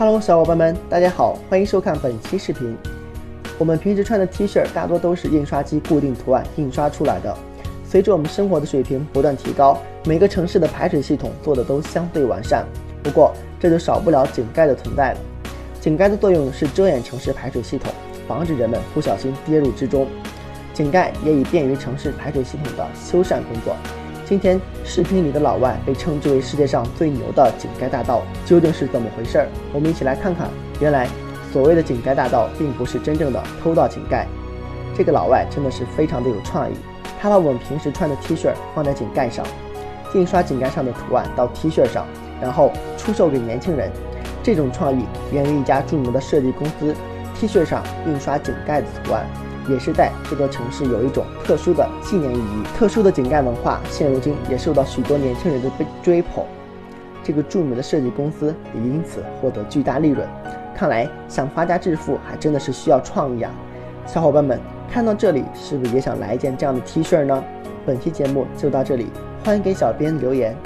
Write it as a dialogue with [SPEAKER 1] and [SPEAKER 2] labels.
[SPEAKER 1] Hello，小伙伴们，大家好，欢迎收看本期视频。我们平时穿的 T 恤大多都是印刷机固定图案印刷出来的。随着我们生活的水平不断提高，每个城市的排水系统做的都相对完善。不过，这就少不了井盖的存在了。井盖的作用是遮掩城市排水系统，防止人们不小心跌入之中。井盖也以便于城市排水系统的修缮工作。今天视频里的老外被称之为世界上最牛的井盖大盗，究竟是怎么回事儿？我们一起来看看。原来所谓的井盖大盗，并不是真正的偷盗井盖。这个老外真的是非常的有创意，他把我们平时穿的 T 恤放在井盖上，印刷井盖上的图案到 T 恤上，然后出售给年轻人。这种创意源于一家著名的设计公司，T 恤上印刷井盖的图案。也是在这座城市有一种特殊的纪念意义。特殊的井盖文化，现如今也受到许多年轻人的被追捧。这个著名的设计公司也因此获得巨大利润。看来想发家致富，还真的是需要创意啊！小伙伴们看到这里，是不是也想来一件这样的 T 恤呢？本期节目就到这里，欢迎给小编留言。